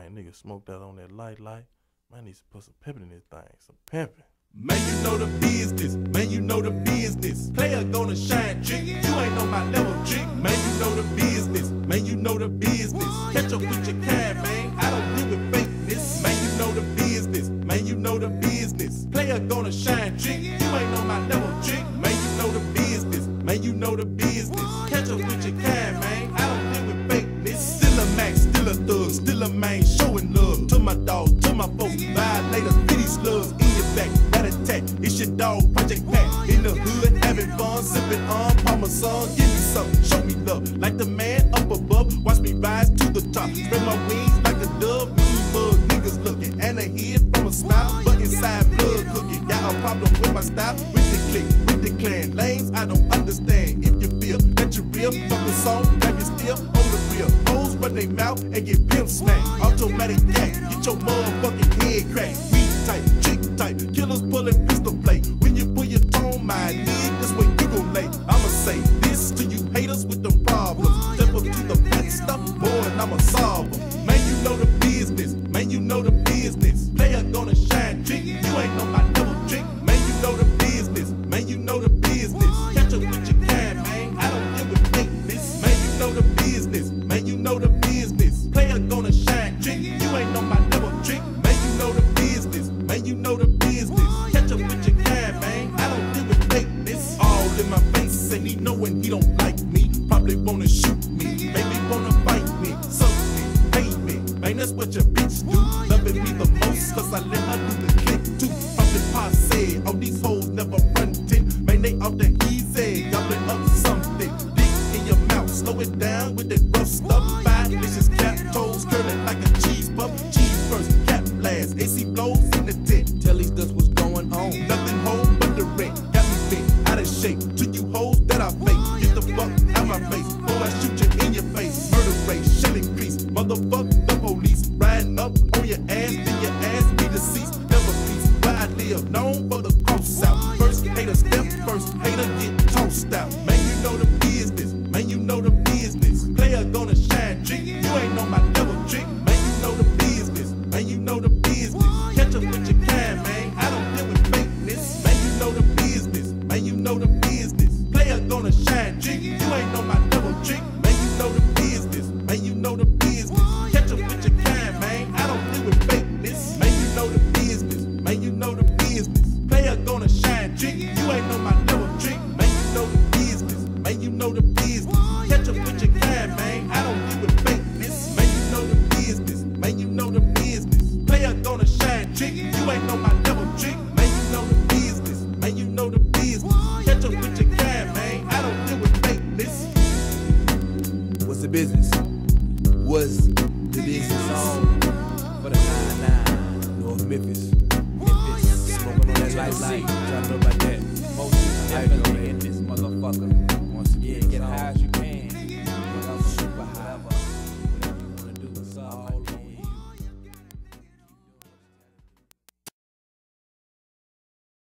Man, nigga smoked out on that light light. Man, needs to put some pimping in this thing. Some pimping. Man, you know the business. Man, you know the business. Player gonna shine, trick. You ain't on my level, trick. Man, you know the business. Man, you know the business. Catch up with your cab, man. I don't deal with fakeness. Man, you know the business. Man, you know the business. Player gonna shine, trick. You ain't on my level, trick. Man, you know the business. Man, you know the business. Catch up with your cab, man. I don't slugs in your back. Rat attack, it's your dog, Project Pat. In the hood, having fun, sipping on Parmesan. Give me something, show me love. Like the man up above, watch me rise to the top. Spread my wings like a dove, mean bug. Niggas looking, and a head from a smile, but inside blood cooking. Got a problem with my style, with the clique, with the clan. Lanes, I don't understand. If you feel that you're real, from the song, grab your steel on the real. Hoes run they mouth and get pimp smacked. Automatic yak, get your motherfucking head cracked. Type, killers pulling pistol play. When you pull your tone, my this way you gon' lay. I'ma say this to you haters with them problems. Step up to the back stuff, boy, and I'ma solve 'em. Man, you know the business. Man, you know the business. Player gonna shine, trick. You ain't know my double trick. Man, you know the business. Man, you know the business. Catch up with your cab, man. I don't deal with fakeness. Man, you know the business. Man, you know the business. Catch up with your cab, man. I don't deal with fakeness. All in my face, and he knowing he don't like me. Probably wanna shoot me. Maybe wanna fight me. Suck me, hate me. Man, that's what your bitch do. Loving me the most, cause I let her do the click too. The passe, all these hoes never frontin'. Man, they off the easy. Y'all been up something. Dick in your mouth, slow it down with that rough stuff. Five delicious cap toes curling like a cheese puff. Cheese first, cap blast. AC blows in the police. Riding up on your ass, business. Catch up with your man. I don't. Man, you know the business. Man, you know the business. Player gonna shine, trick. You ain't on my trick. Man, you know the business. Man, you know the business. Catch up with your man. I don't deal with fakeness. What's the business? What's the business? Song for the 9-9, North Memphis. Memphis, smoking on that light light. Know that.